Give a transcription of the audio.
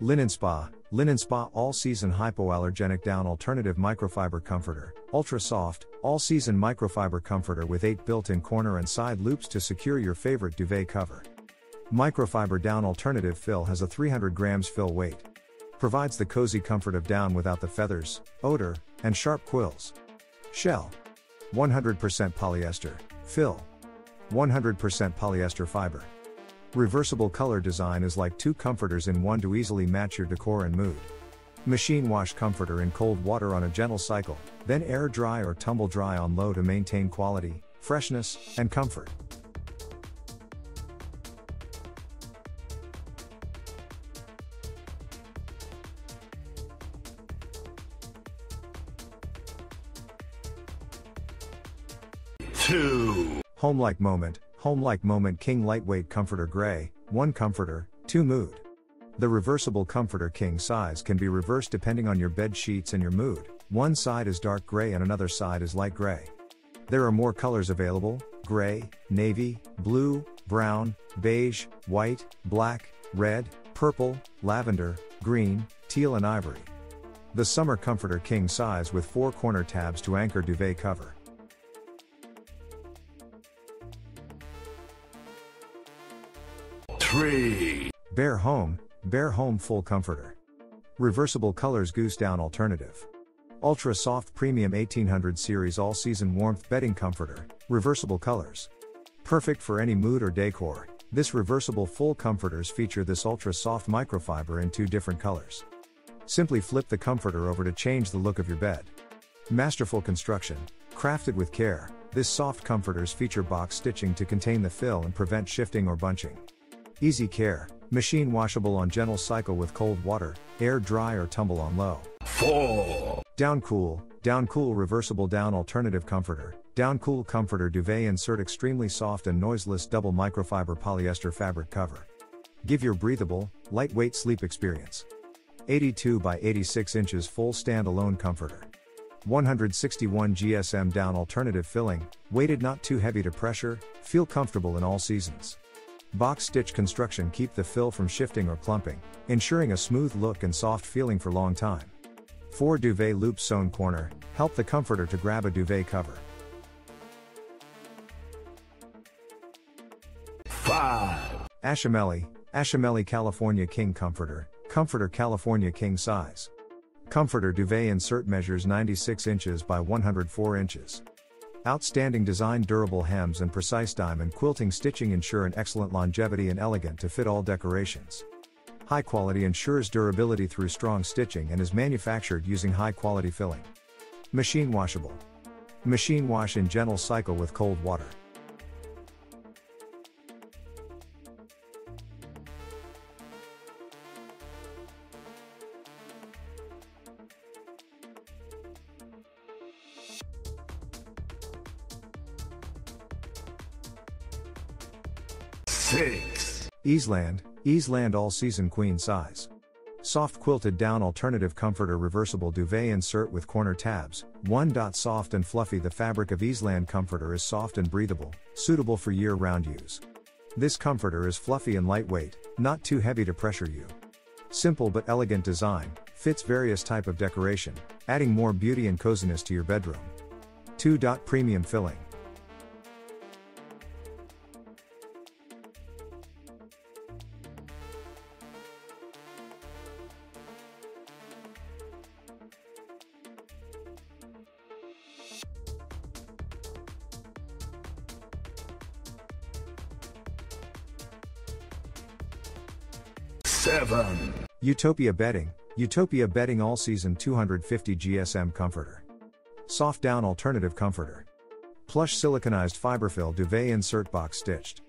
Linen Spa, Linen Spa All Season Hypoallergenic Down Alternative Microfiber Comforter, Ultra Soft, All Season Microfiber Comforter with 8 built in corner and side loops to secure your favorite duvet cover. Microfiber Down Alternative Fill has a 300 grams fill weight. Provides the cozy comfort of down without the feathers, odor, and sharp quills. Shell 100% polyester, fill 100% polyester fiber. Reversible color design is like two comforters in one to easily match your decor and mood. Machine wash comforter in cold water on a gentle cycle, then air dry or tumble dry on low to maintain quality, freshness, and comfort. Two. Home like moment, home like moment King Lightweight Comforter Gray, 1 comforter, 2 mood. The reversible comforter king size can be reversed depending on your bed sheets and your mood. One side is dark gray and another side is light gray. There are more colors available gray, navy, blue, brown, beige, white, black, red, purple, lavender, green, teal, and ivory. The Summer Comforter King size with four corner tabs to anchor duvet cover. Three. Bare Home, Bare Home Full Comforter. Reversible Colors Goose Down Alternative. Ultra Soft Premium 1800 Series All Season Warmth Bedding Comforter, Reversible Colors. Perfect for any mood or decor, this reversible full comforters feature this ultra soft microfiber in two different colors. Simply flip the comforter over to change the look of your bed. Masterful construction, crafted with care, this soft comforters feature box stitching to contain the fill and prevent shifting or bunching. Easy care, machine washable on gentle cycle with cold water, air dry or tumble on low. Four. Down cool, down cool reversible down alternative comforter, down cool comforter duvet insert extremely soft and noiseless double microfiber polyester fabric cover. Give your breathable, lightweight sleep experience. 82 by 86 inches full standalone comforter. 161 GSM down alternative filling, weighted not too heavy to pressure, feel comfortable in all seasons. Box stitch construction keep the fill from shifting or clumping, ensuring a smooth look and soft feeling for long time. 4 duvet loop sewn corner, help the comforter to grab a duvet cover. Five. Ashomeli, Ashomeli California King Comforter, Comforter California King Size. Comforter duvet insert measures 96 inches by 104 inches. Outstanding design durable hems and precise diamond quilting stitching ensure an excellent longevity and elegant to fit all decorations. High quality ensures durability through strong stitching and is manufactured using high quality filling. Machine washable. Machine wash in gentle cycle with cold water. Six. Easeland, Easeland All Season Queen Size. Soft quilted down alternative comforter reversible duvet insert with corner tabs. 1. Soft and fluffy The fabric of Easeland comforter is soft and breathable, suitable for year round use. This comforter is fluffy and lightweight, not too heavy to pressure you. Simple but elegant design, fits various type of decoration, adding more beauty and coziness to your bedroom. 2. Premium filling. Seven. Utopia Bedding, Utopia Bedding All Season 250 GSM Comforter. Soft down alternative comforter. Plush siliconized fiberfill duvet insert box stitched.